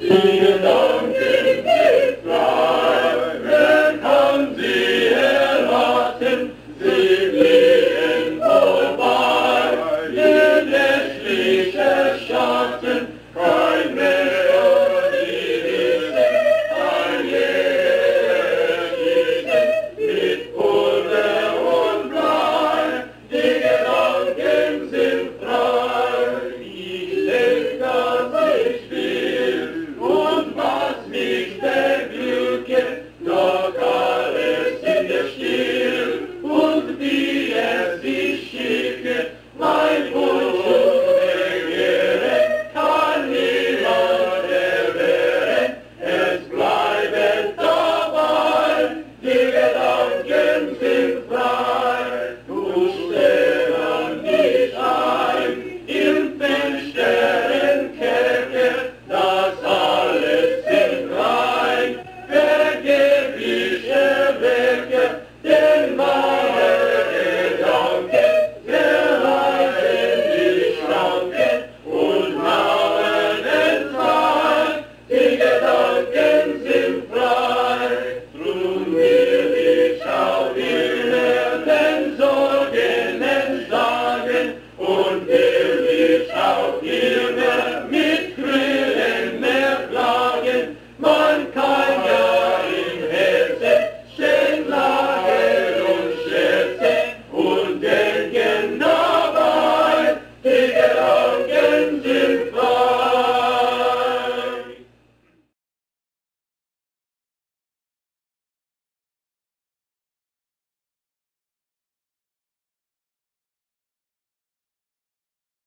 Vielen Dank. More